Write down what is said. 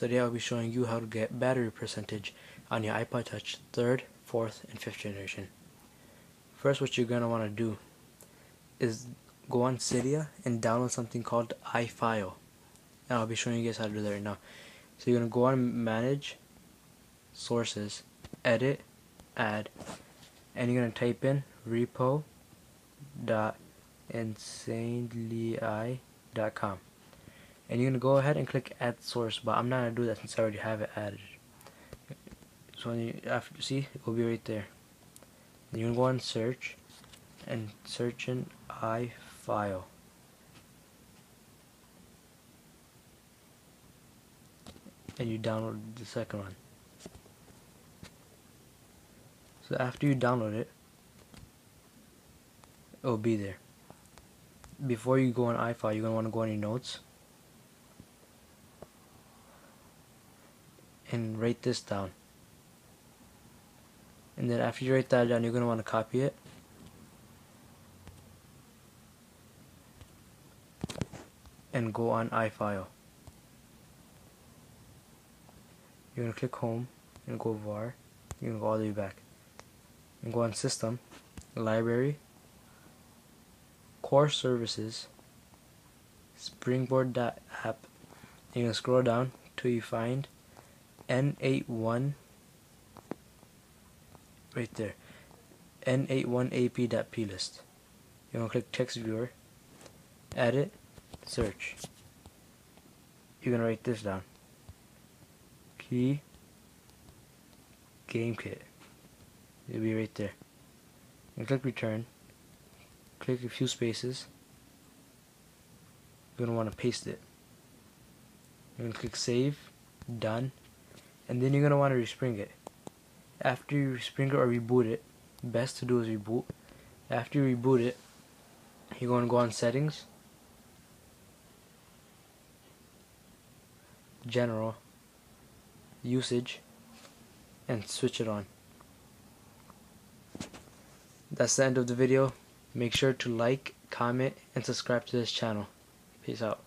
Today I'll be showing you how to get battery percentage on your iPod Touch 3rd, 4th, and 5th generation. First what you're going to want to do is go on Cydia and download something called iFile. And I'll be showing you guys how to do that right now. So you're going to go on Manage, Sources, Edit, Add, and you're going to type in repo.insanelyi.com and you're gonna go ahead and click add source but I'm not gonna do that since I already have it added. So when you after see it will be right there. Then you're gonna go on search and search in iFile. And you download the second one. So after you download it it will be there. Before you go on iFile you're gonna want to go on your notes and write this down. And then after you write that down, you're going to want to copy it. And go on iFile. You're going to click home and go var. You're going to go all the way back. And go on system, library, core services, springboard.app. You're going to scroll down till you find N81 right there. N81ap.plist you want to click text viewer edit search. You're gonna write this down. Key game kit. It'll be right there. And click return. Click a few spaces. You're gonna want to paste it. You're gonna click save done and then you're going to want to respring it. After you respring it or reboot it best to do is reboot. After you reboot it you're going to go on settings. General. Usage. And switch it on. That's the end of the video. Make sure to like comment and subscribe to this channel. Peace out